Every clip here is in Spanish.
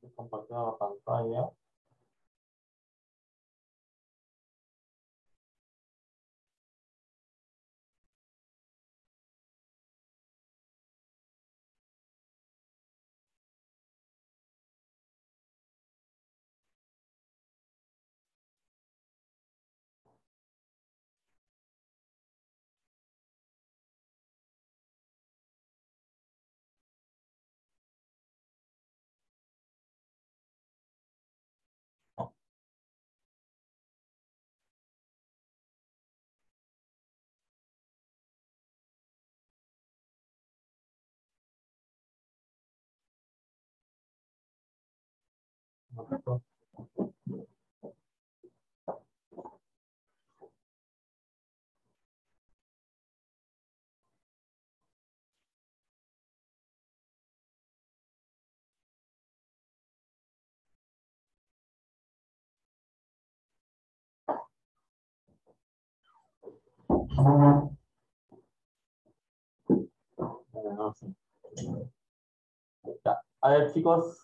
kita pada langkah yang A ver, chicos,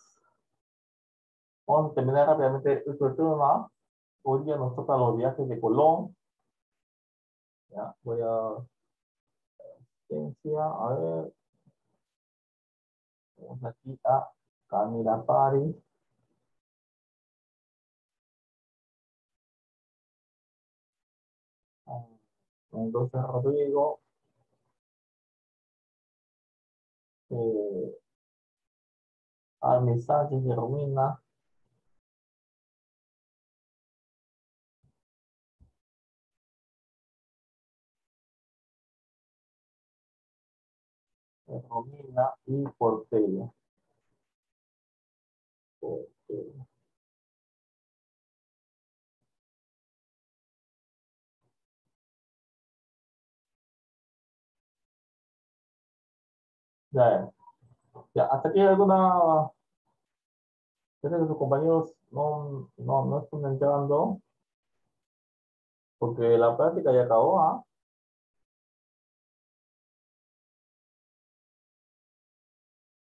vamos a terminar rápidamente este tema. Hoy día nos toca los viajes de Colón. Ya, voy a a ver. Vamos aquí a Camila Pari. Entonces, Rodrigo. Eh, Armi Sánchez y Romina. Romina y. Portello. Ya, ya, hasta aquí alguna. Creo que sus compañeros no, no, no están entrando. Porque la práctica ya acabó, ¿ah?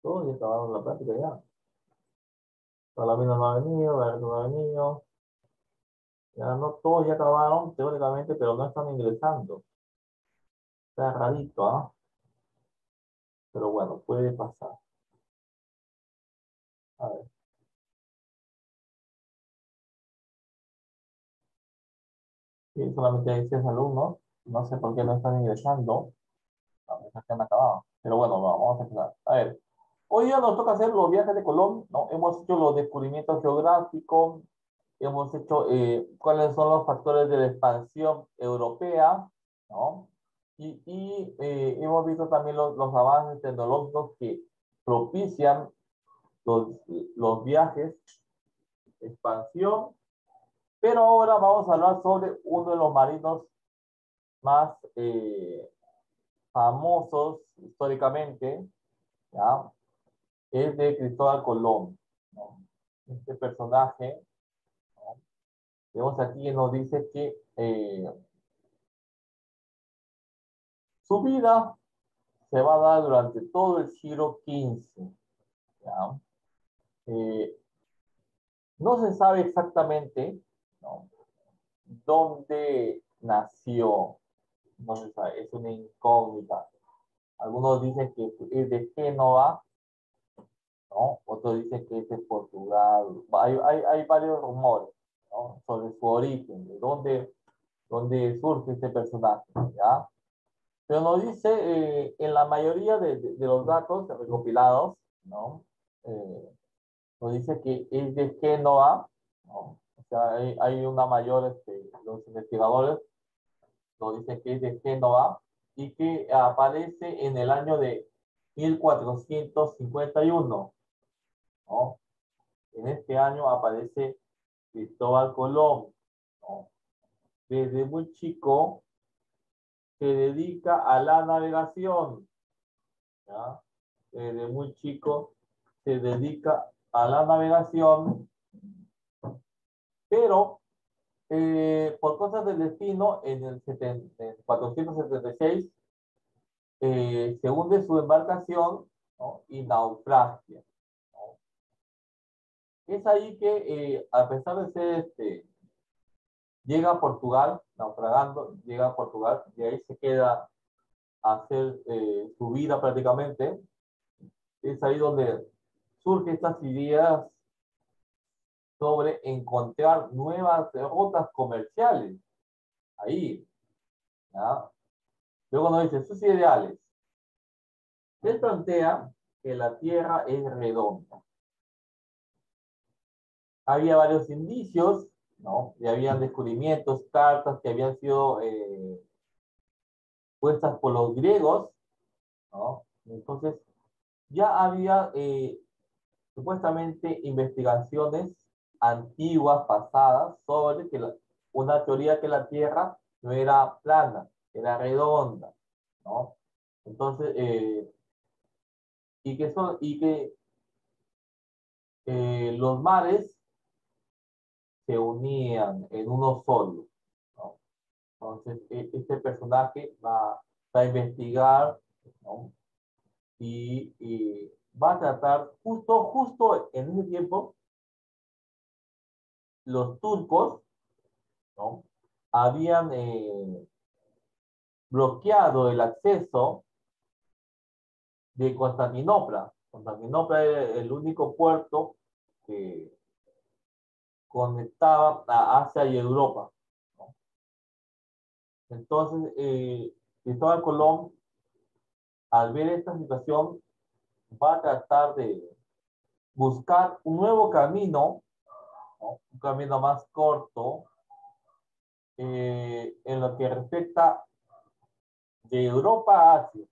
Todos ya acabaron la práctica ya. Salamina no ha venido, Alberto no ha venido. Ya no todos ya acabaron teóricamente, pero no están ingresando. Está rarito, ¿ah? Pero bueno, puede pasar. A ver. Sí, solamente hay seis alumnos. No sé por qué no están ingresando. A ver, que han acabado. Pero bueno, vamos a empezar. A ver. Hoy ya nos toca hacer los viajes de Colón, ¿no? Hemos hecho los descubrimientos geográficos, hemos hecho eh, cuáles son los factores de la expansión europea, ¿no? Y, y eh, hemos visto también los, los, avances tecnológicos que propician los, los viajes, expansión, pero ahora vamos a hablar sobre uno de los marinos más eh, famosos históricamente, ¿ya? Es de Cristóbal Colón. Este personaje, vemos aquí nos dice que eh, su vida se va a dar durante todo el siglo XV. Eh, no se sabe exactamente dónde nació, no se sabe, es una incógnita. Algunos dicen que es de Génova, ¿no? Otros dicen que es de Portugal. Hay, hay, hay varios rumores sobre su origen, de dónde, dónde surge este personaje, ¿ya? Pero nos dice, eh, en la mayoría de, de, de, los datos recopilados, ¿no? Eh, nos dice que es de Génova, ¿no? O sea, hay, hay una mayor, este, los investigadores nos dicen que es de Génova y que aparece en el año de 1451. En este año aparece Cristóbal Colón. Desde muy chico se dedica a la navegación. Desde muy chico se dedica a la navegación, pero eh, por cosas del destino, en el, 70, en 476 eh, se hunde su embarcación ¿no? y naufragia. Es ahí que, eh, a pesar de ser este, llega a Portugal, naufragando, llega a Portugal y ahí se queda a hacer eh, su vida prácticamente. Es ahí donde surgen estas ideas sobre encontrar nuevas rutas comerciales. Ahí. ¿ya? Luego nos dice sus ideales. Él plantea que la Tierra es redonda. Había varios indicios ¿no? Y habían descubrimientos, cartas que habían sido eh, puestas por los griegos, ¿no? Entonces, ya había eh, supuestamente investigaciones antiguas, pasadas, sobre que una teoría que la Tierra no era plana, era redonda, ¿no? Entonces, eh, y que, son, y que los mares se unían en uno solo. Entonces, e, este personaje va, a investigar y, va a tratar, justo, justo en ese tiempo, los turcos habían eh, bloqueado el acceso de Constantinopla. Constantinopla era el único puerto que conectaba a Asia y Europa. Entonces, eh, Cristóbal Colón, al ver esta situación, va a tratar de buscar un nuevo camino, un camino más corto, eh, en lo que respecta de Europa a Asia.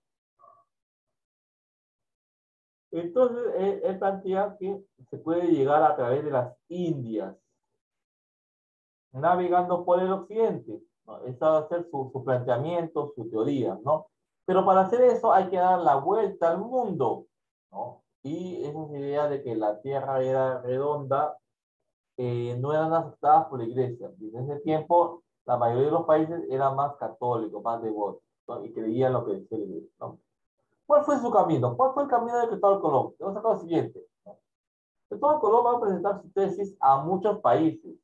Entonces, él, él plantea que se puede llegar a través de las Indias navegando por el occidente. ¿no? Ese va a ser su, su, planteamiento, su teoría, ¿no? Pero para hacer eso hay que dar la vuelta al mundo, ¿no? Y esa idea de que la Tierra era redonda eh, no eran aceptadas por la Iglesia. Y en ese tiempo la mayoría de los países eran más católicos, más devotos, ¿no? y creían lo que decía la Iglesia, ¿no? ¿Cuál fue su camino? ¿Cuál fue el camino de Cristóbal Colón? Vamos a sacar lo siguiente. Cristóbal Colón va a presentar su tesis a muchos países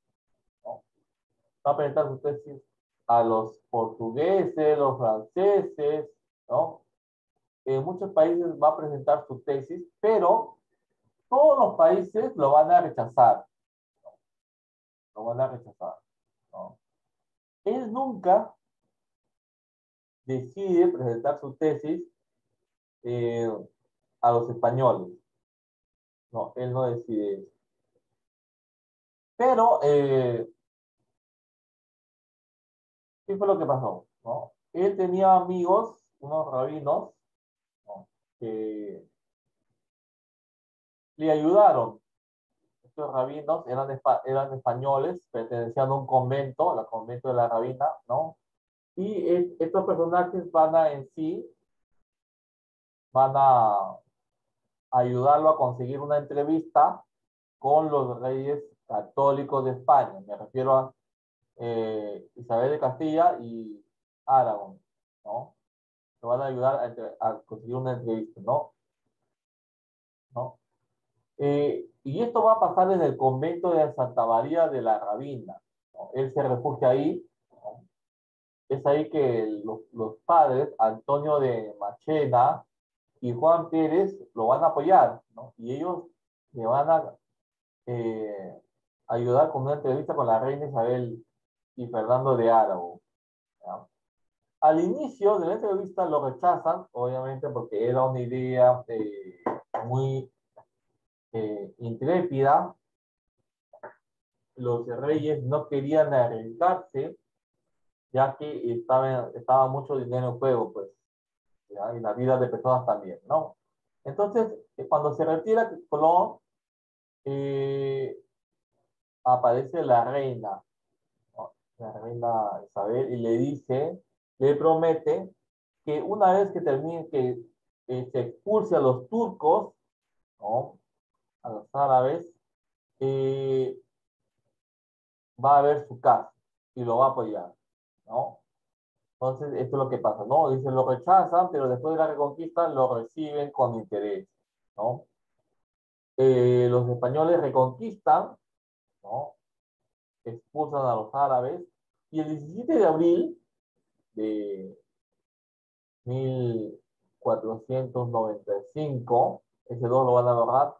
va a presentar sus tesis a los portugueses, los franceses, ¿no? En muchos países va a presentar su tesis, pero todos los países lo van a rechazar. Lo van a rechazar. ¿no? Él nunca decide presentar su tesis eh, a los españoles. No, él no decide eso. Pero eh, ¿Qué fue lo que pasó? ¿no? Él tenía amigos, unos rabinos, que le ayudaron. Estos rabinos eran, eran españoles, pertenecían a un convento, al convento de la rabina, ¿no? Y estos personajes van a en sí, van a ayudarlo a conseguir una entrevista con los reyes católicos de España. Me refiero a eh, Isabel de Castilla y Aragón, ¿no? Te van a ayudar a, conseguir una entrevista, ¿no? ¿No? Eh, y esto va a pasar en el convento de Santa María de la Rabina. Él se refugia ahí. Es ahí que los, los, padres, Antonio de Machena y Juan Pérez, lo van a apoyar, ¿no? Y ellos le van a eh, ayudar con una entrevista con la reina Isabel y Fernando de Aragón. Al inicio de la entrevista lo rechazan, obviamente porque era una idea eh, muy eh, intrépida. Los reyes no querían arriesgarse, ya que estaba, estaba mucho dinero en juego, pues, y la vida de personas también, ¿no? Entonces, eh, cuando se retira Colón, aparece la reina, la reina Isabel, y le dice, le promete que una vez que termine, que se expulse a los turcos, a los árabes, eh, va a ver su casa y lo va a apoyar, ¿no? Entonces, esto es lo que pasa, ¿no? Dicen, lo rechazan, pero después de la reconquista lo reciben con interés, ¿no? eh, los españoles reconquistan, ¿no? Expulsan a los árabes, y el 17 de abril de 1495, ese dos lo van a lograr,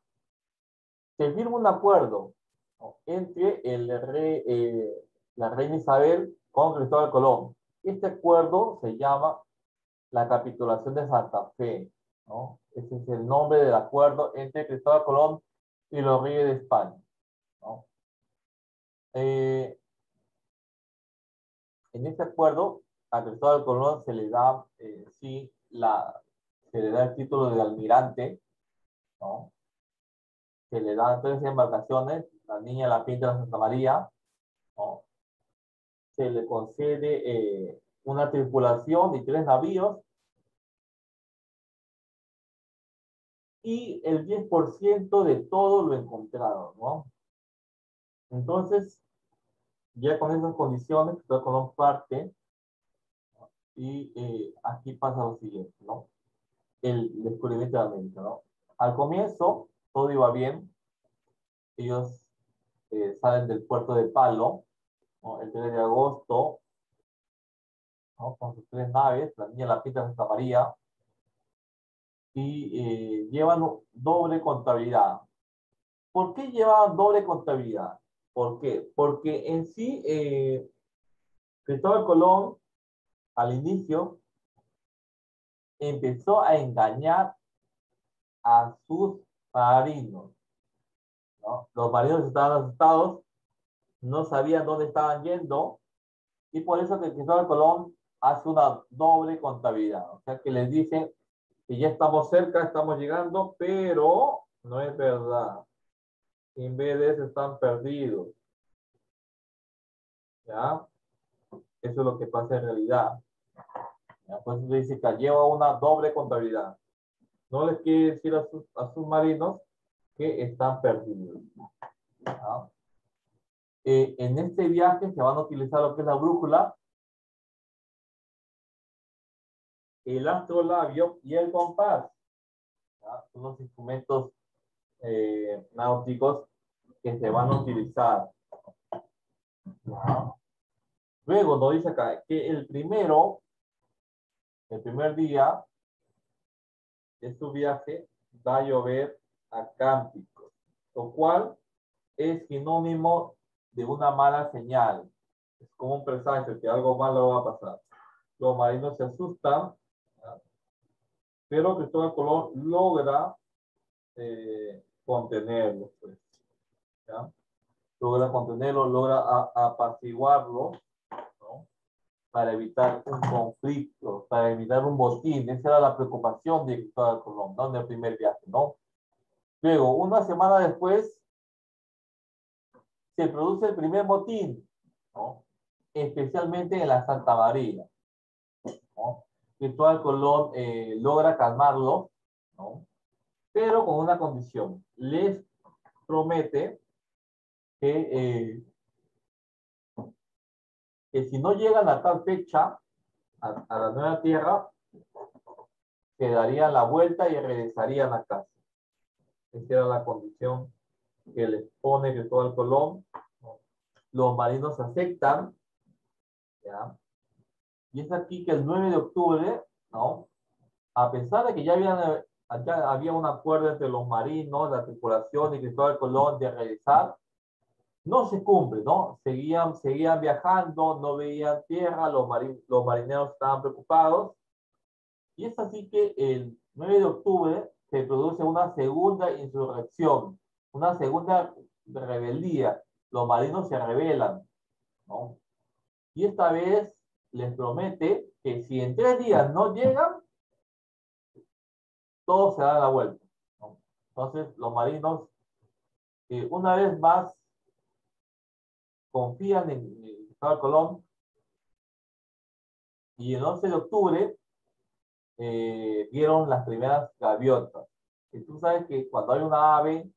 se firma un acuerdo entre el rey, eh, la reina Isabel con Cristóbal Colón. Este acuerdo se llama la capitulación de Santa Fe. ¿no? Ese es el nombre del acuerdo entre Cristóbal Colón y los reyes de España. ¿no? Eh, en este acuerdo, a Cristóbal Colón se le da, eh, sí, la, se le da el título de almirante, ¿no? Se le da tres embarcaciones, la niña la pinta de Santa María, ¿no? Se le concede eh, una tripulación y tres navíos y el 10% de todo lo encontrado, ¿no? Entonces, ya con esas condiciones, con Colón parte y eh, aquí pasa lo siguiente, ¿no? El descubrimiento de América, ¿no? Al comienzo, todo iba bien. Ellos eh, salen del puerto de Palo, ¿no? el 3 de agosto, ¿no? con sus tres naves, la niña La Pinta de Santa María, y eh, llevan doble contabilidad. ¿Por qué llevan doble contabilidad? ¿Por qué? Porque en sí, eh, Cristóbal Colón, al inicio, empezó a engañar a sus marinos. ¿no? Los marinos estaban asustados, no sabían dónde estaban yendo, y por eso que Cristóbal Colón hace una doble contabilidad. O sea, que les dicen, y ya estamos cerca, estamos llegando, pero no es verdad. En vez de eso están perdidos. ¿Ya? Eso es lo que pasa en realidad. ¿Ya? Pues dice que lleva una doble contabilidad. No les quiere decir a sus, a sus marinos que están perdidos. ¿Ya? Eh, en este viaje se van a utilizar lo que es la brújula el astrolabio y el compás. Son los instrumentos eh, náuticos que se van a utilizar. Luego nos dice acá que el primero, el primer día de su viaje va a llover a cánticos, lo cual es sinónimo de una mala señal. Es como un presagio que algo malo va a pasar. Los marinos se asustan pero Cristóbal Colón logra eh, contenerlo, pues, ¿ya? logra contenerlo, logra apaciguarlo, para evitar un conflicto, para evitar un botín. Esa era la preocupación de Cristóbal Colón, ¿no? En el primer viaje, ¿no? Luego, una semana después, se produce el primer botín, ¿no? Especialmente en la Santa María, ¿no? Cristóbal Colón eh, logra calmarlo, ¿no? Pero con una condición. Les promete que, eh, que si no llegan a tal fecha, a, la nueva tierra, se darían la vuelta y regresarían a casa. Esa era la condición que les pone Cristóbal Colón. Los marinos aceptan, ¿ya? Y es aquí que el 9 de octubre, ¿no? A pesar de que ya, habían, había un acuerdo entre los marinos, la tripulación y Cristóbal Colón de regresar, no se cumple, ¿no? Seguían, seguían viajando, no veían tierra, los, los marineros estaban preocupados. Y es así que el 9 de octubre se produce una segunda insurrección, una segunda rebeldía. Los marinos se rebelan, ¿no? Y esta vez les promete que si en tres días no llegan, todo se da la vuelta. Entonces, los marinos, eh, una vez más, confían en Cristóbal Colón y el 11 de octubre eh, dieron las primeras gaviotas. Y tú sabes que cuando hay una ave,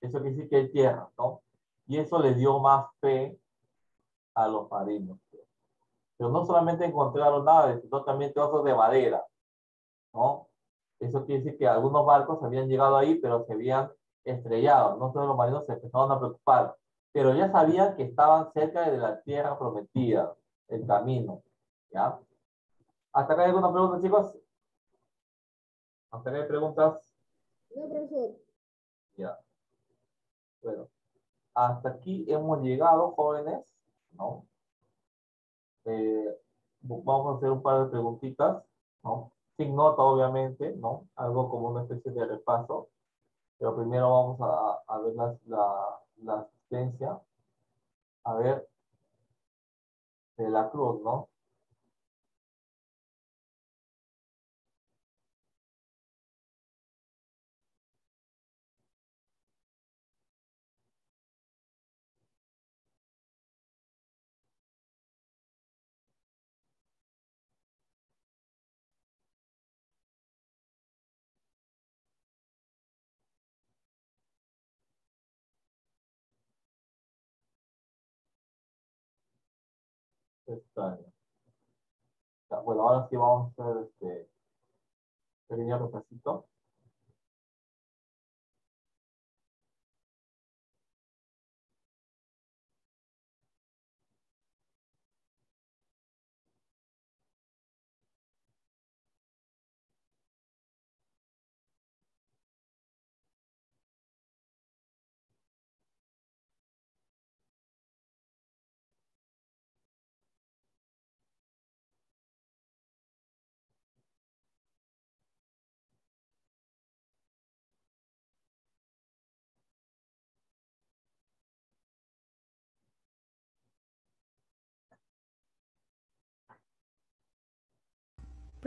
eso quiere decir que hay tierra, ¿no? Y eso les dio más fe a los marinos. Pero no solamente encontraron naves, sino también trozos de madera, ¿no? Eso quiere decir que algunos barcos habían llegado ahí, pero se habían estrellados. No todos los marinos se empezaron a preocupar, pero ya sabían que estaban cerca de la tierra prometida, el camino. ¿Ya? ¿Hasta acá hay alguna pregunta, chicos? ¿Hasta acá hay preguntas? No, profesor. Ya. Bueno, hasta aquí hemos llegado, jóvenes, ¿no? Eh, vamos a hacer un par de preguntitas, ¿no? Sin nota, obviamente, ¿no? Algo como una especie de repaso. Pero primero vamos a, ver la, la, la asistencia. A ver, de la cruz, ¿no? Bueno, ahora sí vamos a hacer este pequeño repasito.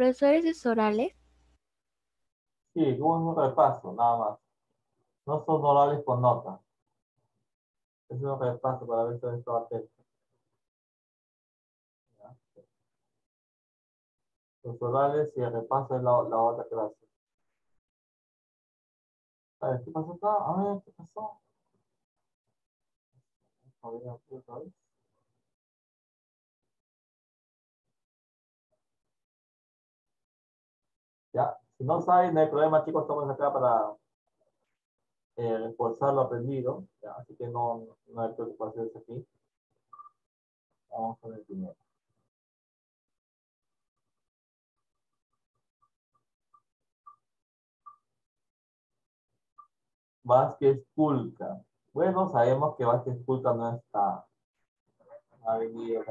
Profesores orales. Sí, un repaso, nada más. No son orales con nota. Es un repaso para ver si esto atento. Los orales y el repaso es la, otra clase. A ver, ¿qué pasó acá? A ver, ¿qué pasó? A ver, otra vez. Si no saben, no hay problema, chicos, estamos acá para eh, reforzar lo aprendido, así que no, no hay preocupaciones aquí. Vamos con el primero. Vázquez Pulca. Bueno, sabemos que Vázquez Pulca no está. Ha venido.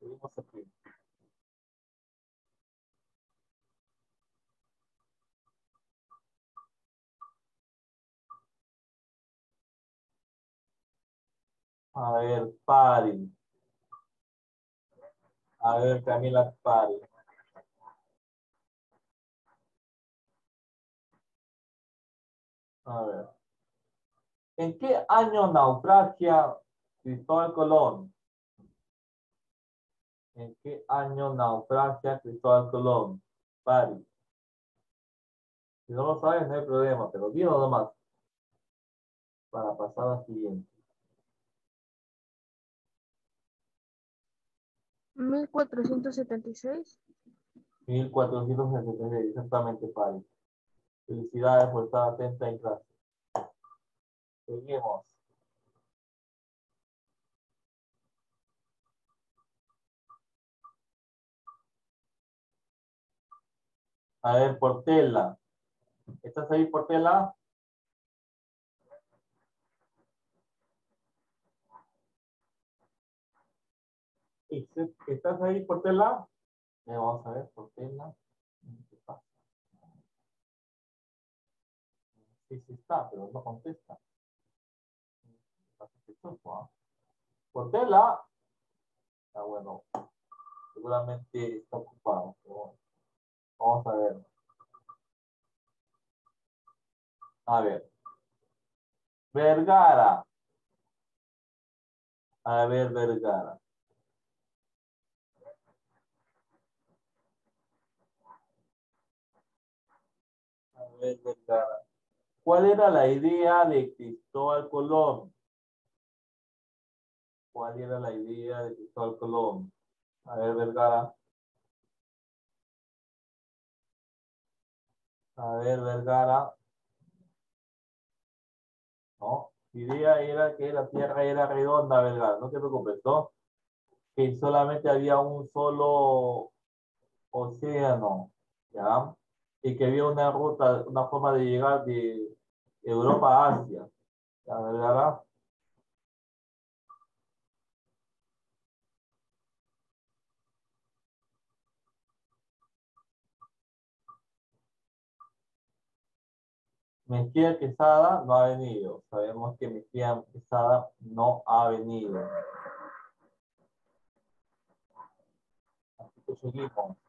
Seguimos aquí. A ver, Pari. A ver, Camila Pari. A ver. ¿En qué año naufragia Cristóbal Colón? ¿En qué año naufragia Cristóbal Colón? Pari. Si no lo sabes, no hay problema, pero dilo nomás. Para pasar a la siguiente. 1476. 1476, exactamente, Pari. Felicidades por estar atenta en clase. Seguimos. A ver, Portela. ¿Estás ahí, Portela? ¿Estás ahí, Portela? Vamos a ver, Portela. ¿Qué pasa? Sí, sí está, pero no contesta. Portela. Ah, bueno. Seguramente está ocupado. Vamos a ver. A ver. Vergara. A ver, Vergara. Ver, Vergara. ¿Cuál era la idea de Cristóbal Colón? ¿Cuál era la idea de Cristóbal Colón? A ver, Vergara. A ver, Vergara. No, idea era que la Tierra era redonda, Vergara. No te preocupes, ¿no? Que solamente había un solo océano, ¿ya? Y que había una ruta, una forma de llegar de Europa a Asia. ¿Ya, Vergara? Mejía Quesada no ha venido. Sabemos que Mejía Quesada no ha venido. Así que seguimos.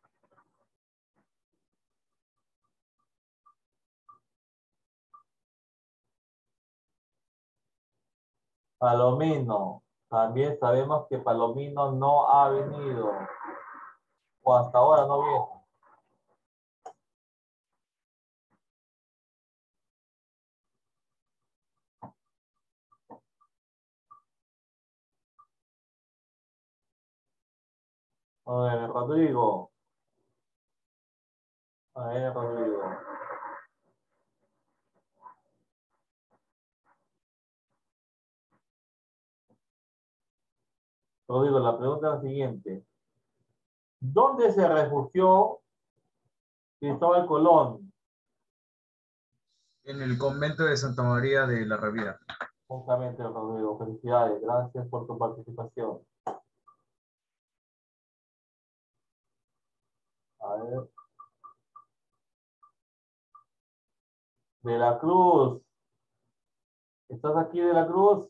Palomino. También sabemos que Palomino no ha venido. O hasta ahora no viene. A ver, Rodrigo. A ver, Rodrigo. Rodrigo, la pregunta es la siguiente. ¿Dónde se refugió Cristóbal Colón? En el convento de Santa María de la Rabida. Justamente, Rodrigo. Felicidades. Gracias por tu participación. A ver. De la Cruz. ¿Estás aquí de la Cruz?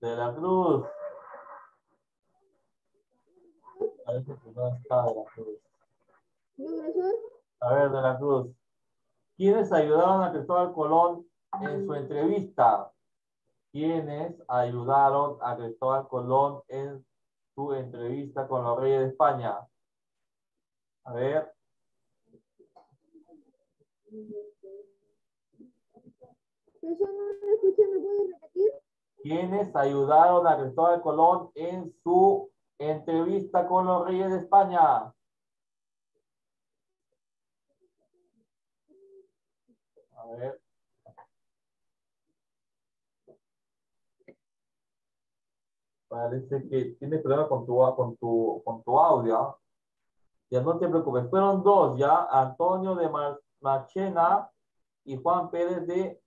De la Cruz. Parece que no está de la Cruz. A ver, de la Cruz. ¿Quiénes ayudaron a Cristóbal Colón en su entrevista? ¿Quiénes ayudaron a Cristóbal Colón en su entrevista con los reyes de España? A ver. Eso no lo escuché, ¿me puedes repetir? ¿Quiénes ayudaron a Cristóbal Colón en su entrevista con los reyes de España? A ver. Parece que tienes problema con tu, con tu, con tu audio. Ya no te preocupes. Fueron dos, ya. Antonio de Machena y Juan Pérez de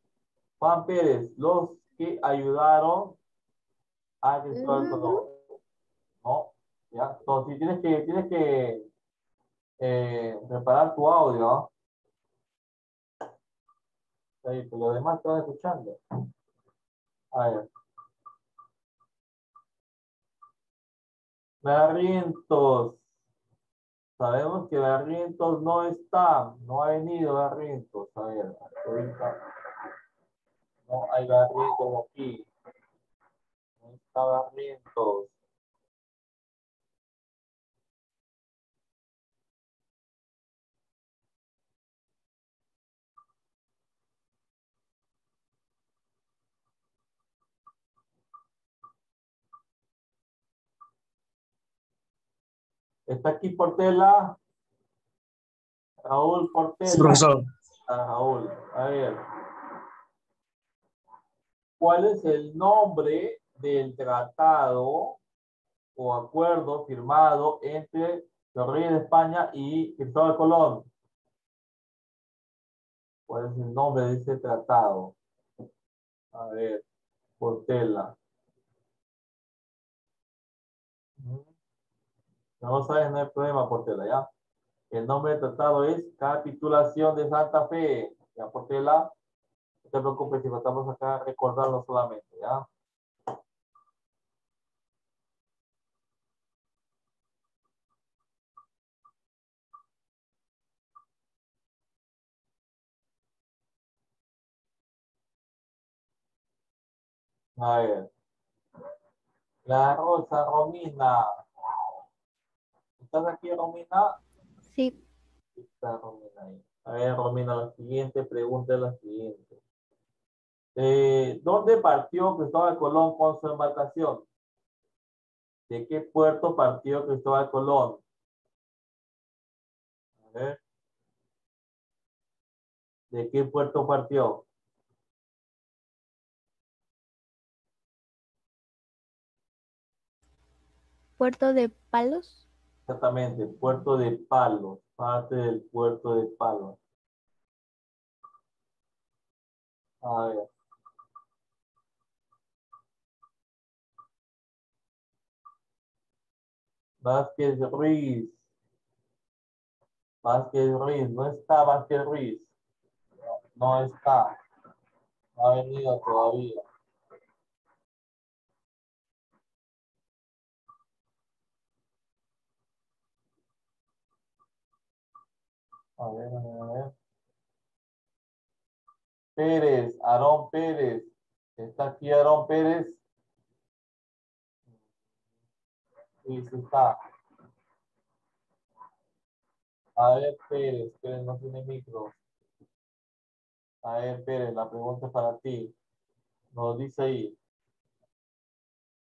Juan Pérez, los que ayudaron a Ajá. Colón. No, ya. Entonces, tienes que, tienes que eh, preparar tu audio. ¿ah? Ahí, pues los demás están escuchando. A ver. Barrientos. Sabemos que Barrientos no está, no ha venido Barrientos. A ver, ahorita. No hay Barrientos aquí. No está Barrientos. Está aquí Portela. Raúl Portela. Sí, profesor. a Raúl. A ver. ¿Cuál es el nombre del tratado o acuerdo firmado entre los reyes de España y Cristóbal Colón? ¿Cuál es el nombre de ese tratado? A ver, Portela. No sabes, no hay problema, Portela, ¿ya? El nombre del tratado es Capitulación de Santa Fe. Ya, Portela, te preocupes si no estamos acá recordando solamente, ¿ya? A ver. La Rosa Romina. ¿Estás aquí, Romina? Sí, Está Romina ahí. A ver, Romina, la siguiente pregunta es la siguiente. Eh, ¿Dónde partió Cristóbal Colón con su embarcación? ¿De qué puerto partió Cristóbal Colón? A ver. ¿De qué puerto partió? Puerto de Palos. Exactamente, puerto de Palos, parte del puerto de Palos. A ver. Vázquez Ruiz. Vázquez Ruiz, no está Vázquez Ruiz. No, está. No ha venido todavía. A ver, a ver, a ver. Pérez, Aarón Pérez. ¿Está aquí Aarón Pérez? Sí, sí está. A ver, Pérez, Pérez no tiene micro. A ver, Pérez, la pregunta es para ti. Nos dice ahí.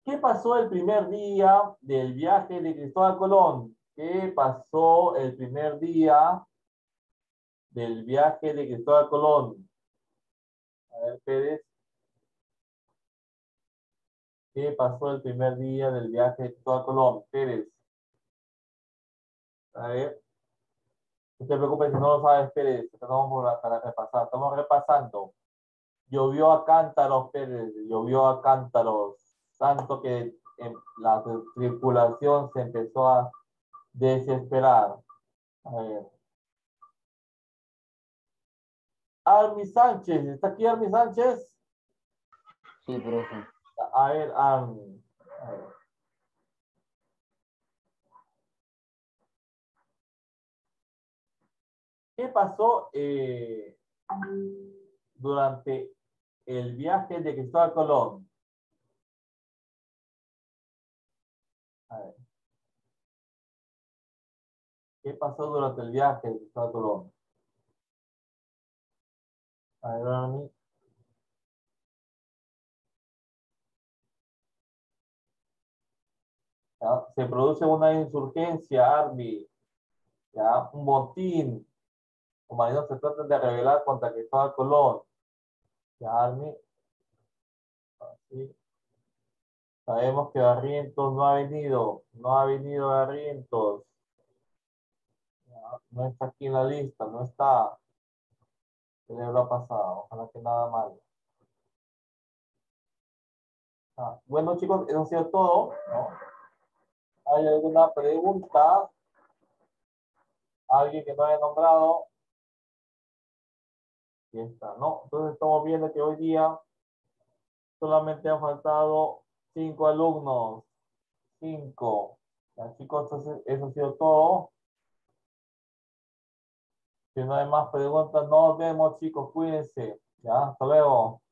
¿Qué pasó el primer día del viaje de Cristóbal Colón? ¿Qué pasó el primer día del viaje de Cristóbal Colón? A ver, Pérez. ¿Qué pasó el primer día del viaje Cristóbal Colón? Pérez. A ver. No te preocupes si no lo sabes, Pérez. Estamos para repasar. Estamos repasando. Llovió a cántaros, Pérez. Llovió a cántaros. Tanto que em, la tripulación se empezó a desesperar. A ver. Armi Sánchez. ¿Está aquí Armi Sánchez? Sí, profe. A ver. A ver. ¿Qué pasó eh, durante el viaje de Cristóbal Colón? A ver. ¿Qué pasó durante el viaje de Cristóbal Colón? A ver, Se produce una insurgencia, Army, ¿ya? un botín. Los marinos se tratan de rebelar contra Cristóbal Colón. ¿Ya, Army? Así. Sabemos que Barrientos no ha venido, no ha venido Barrientos. No está aquí en la lista, no está. ¿Qué le pasado? Ojalá que nada malo. Ah, bueno, chicos, eso ha sido todo, ¿no? ¿Hay alguna pregunta? ¿Alguien que no haya nombrado? Aquí está, ¿no? Entonces estamos viendo que hoy día solamente han faltado cinco alumnos. Cinco. Ya, chicos, eso ha sido todo. Si no hay más preguntas, nos vemos, chicos. Cuídense. Ya, hasta luego.